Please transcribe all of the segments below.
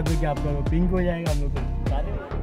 कर दो कि। आपका पिंक हो जाएगा हम लोग को।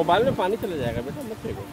मोबाइल में पानी चला जाएगा बेटा मत फेंको।